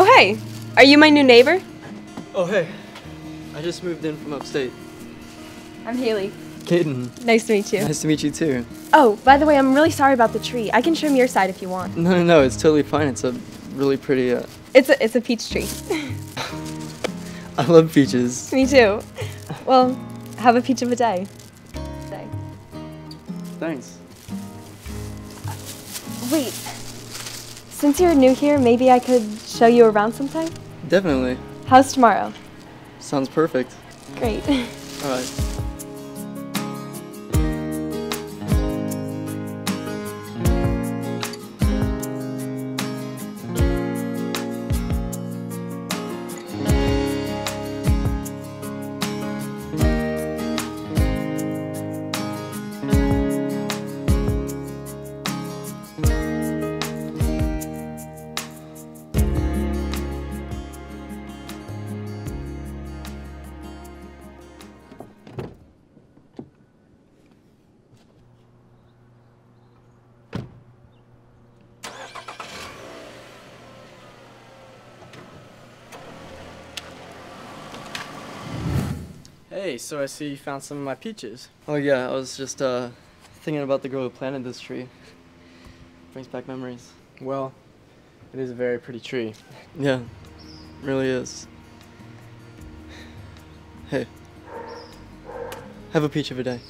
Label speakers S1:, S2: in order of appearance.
S1: Oh, hey. Are you my new neighbor?
S2: Oh, hey. I just moved in from upstate.
S1: I'm Haley.
S2: Caden.
S1: Nice to meet you.
S2: Nice to meet you too.
S1: Oh, by the way, I'm really sorry about the tree. I can trim your side if you want.
S2: No, no, no, it's totally fine. It's a really pretty, uh,
S1: It's a it's a peach tree.
S2: I love peaches.
S1: Me too. Well, have a peach of a day. Day.
S2: Thanks.
S1: Wait. Since you're new here, maybe I could show you around sometime?
S2: Definitely.
S1: How's tomorrow?
S2: Sounds perfect.
S1: Great.
S2: All right.
S3: Hey, so I see you found some of my peaches.
S2: Oh yeah, I was just uh, thinking about the girl who planted this tree. Brings back memories.
S3: Well, it is a very pretty tree.
S2: Yeah, really is. Hey, have a peach of a day.